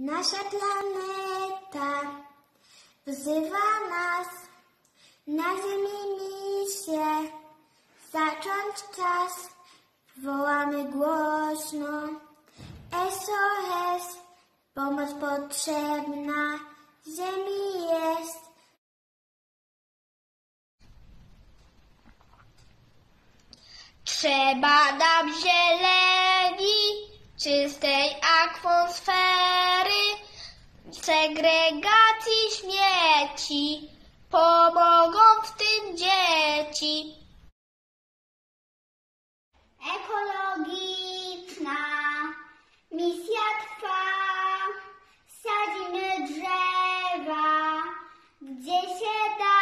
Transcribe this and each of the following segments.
Nasza planeta wzywa nas na ziemi misję. Zacząć czas, wołamy głośno. SOS, pomoc potrzebna, ziemi jest. Trzeba nam zieleni, czystej atmosfery, segregacji śmieci, pomogą w tym dzieci. Ekologiczna misja trwa. Sadzimy drzewa, gdzie się da.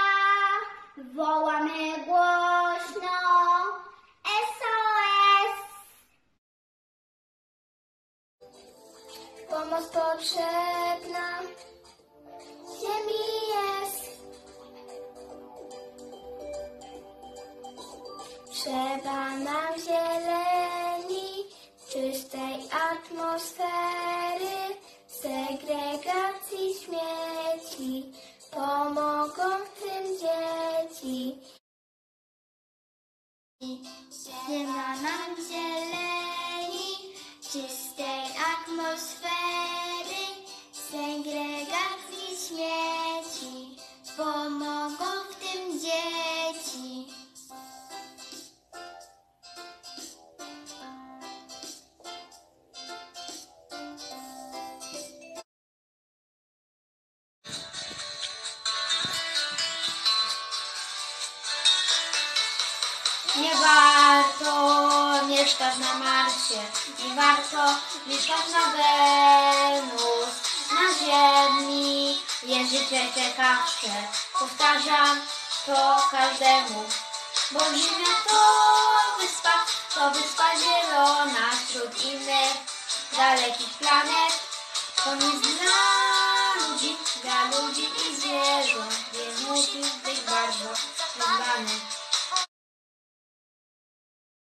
Wołamy głośno. SOS. Pomoc potrzebna. Trzeba nam zieleni, czystej atmosfery, segregacji śmieci, pomogą w tym dzieci. Trzeba nam zieleni, czystej atmosfery, Nie warto mieszkać na Marsie, nie warto mieszkać na Wenus. Na Ziemi jest życie ciekawsze, powtarzam to każdemu. Bo Ziemia to wyspa, to wyspa zielona wśród innych dalekich planet. To nie dla ludzi, dla ludzi i zwierząt, więc musi być bardzo zadbany.